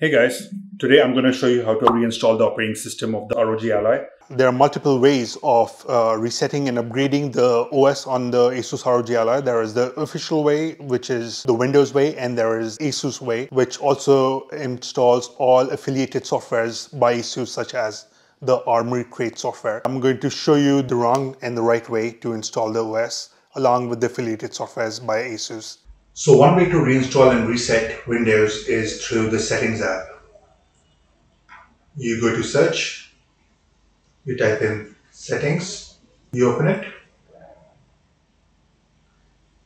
Hey guys, today I'm going to show you how to reinstall the operating system of the ROG Ally. There are multiple ways of uh, resetting and upgrading the OS on the Asus ROG Ally. There is the official way, which is the Windows way, and there is Asus way, which also installs all affiliated softwares by Asus, such as the Armoury Crate software. I'm going to show you the wrong and the right way to install the OS along with the affiliated softwares by Asus. So one way to reinstall and reset Windows is through the Settings app. You go to search, you type in settings, you open it,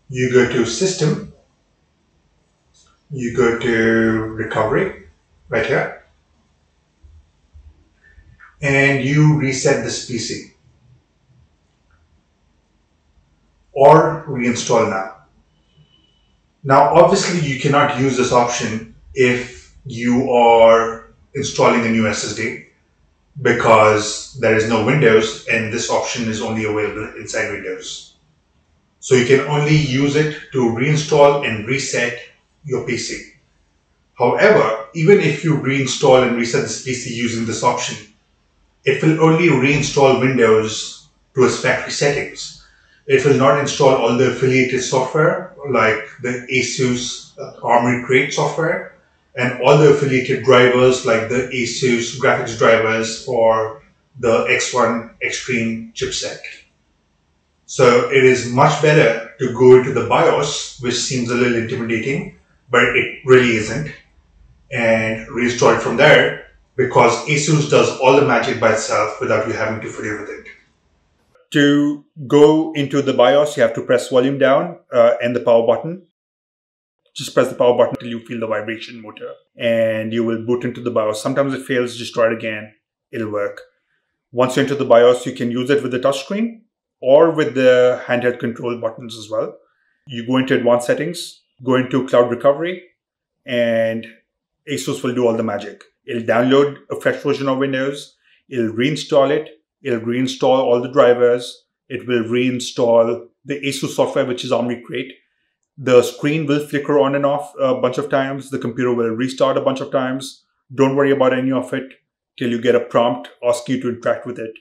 you go to system, you go to recovery right here, and you reset this PC or reinstall now. Now, obviously, you cannot use this option if you are installing a new SSD because there is no Windows and this option is only available inside Windows. So you can only use it to reinstall and reset your PC. However, even if you reinstall and reset this PC using this option, it will only reinstall Windows to its factory settings it will not install all the affiliated software like the Asus Armoury Crate software and all the affiliated drivers like the Asus graphics drivers for the X1 Extreme chipset. So it is much better to go into the BIOS, which seems a little intimidating, but it really isn't, and restore it from there because Asus does all the magic by itself without you having to fiddle with it. To go into the BIOS, you have to press volume down uh, and the power button. Just press the power button until you feel the vibration motor and you will boot into the BIOS. Sometimes it fails, just try it again. It'll work. Once you enter the BIOS, you can use it with the touchscreen or with the handheld control buttons as well. You go into advanced settings, go into cloud recovery, and ASUS will do all the magic. It'll download a fresh version of Windows, it'll reinstall it, It'll reinstall all the drivers. It will reinstall the ASUS software, which is Armoury Crate. The screen will flicker on and off a bunch of times. The computer will restart a bunch of times. Don't worry about any of it till you get a prompt ask you to interact with it.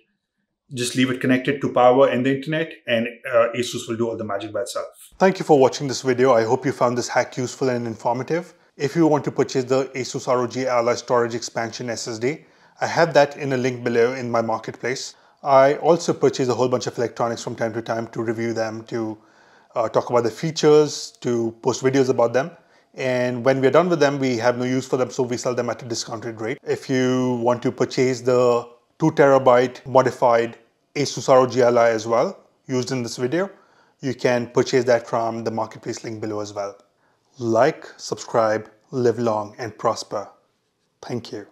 Just leave it connected to power and the internet, and uh, ASUS will do all the magic by itself. Thank you for watching this video. I hope you found this hack useful and informative. If you want to purchase the ASUS ROG Ally Storage Expansion SSD, I have that in a link below in my marketplace. I also purchase a whole bunch of electronics from time to time to review them, to uh, talk about the features, to post videos about them. And when we're done with them, we have no use for them, so we sell them at a discounted rate. If you want to purchase the 2 terabyte modified Asus ROG Ally as well, used in this video, you can purchase that from the marketplace link below as well. Like, subscribe, live long and prosper. Thank you.